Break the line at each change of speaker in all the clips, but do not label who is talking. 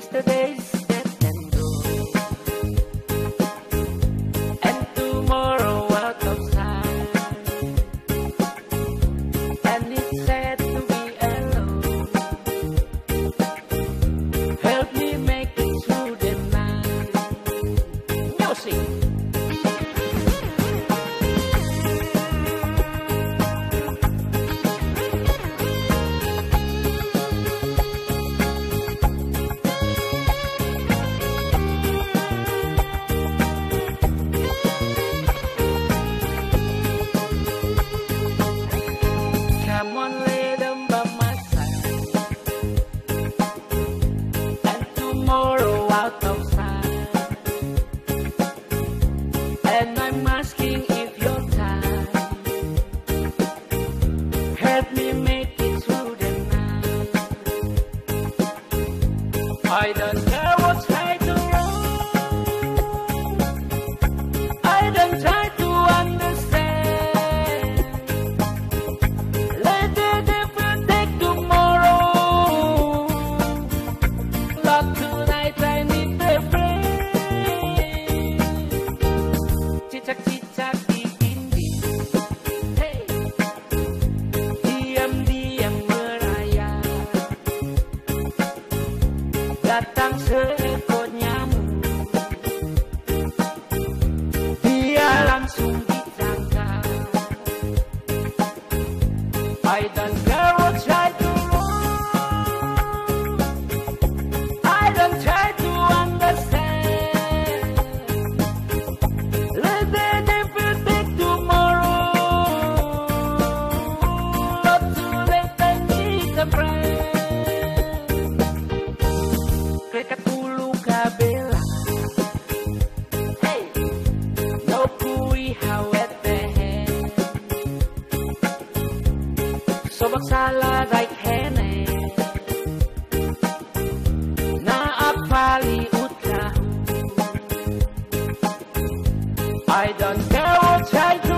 yesterday's datang seribu I don't care what I do.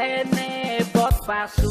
tene pot pasu